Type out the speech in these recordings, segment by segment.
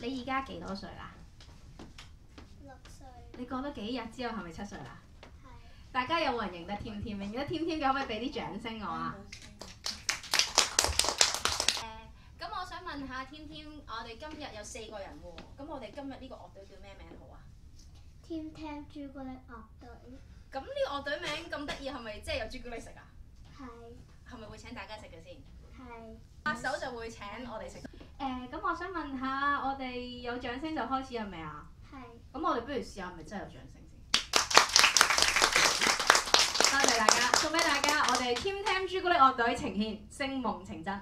你而家幾多歲啦？六歲，你過多幾日之後係咪七歲啦？係大家有冇人認得添添？認得添添嘅可唔可以俾啲掌聲我啊？誒，咁我想問下添添，我哋今日有四個人喎，咁我哋今日呢個樂隊叫咩名好啊？添添朱古力樂隊，咁呢個樂隊名咁得意，係咪即係有朱古力食啊？係係咪會請大家食嘅先？係拍手就會請我哋食。誒，咁我想問下，我哋有掌聲就開始係咪啊？係咁我哋不如試下，係咪真係有掌聲先？多謝大家，送俾大家我哋 Team Tam 朱古力樂隊呈獻《星夢情真》。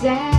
sad.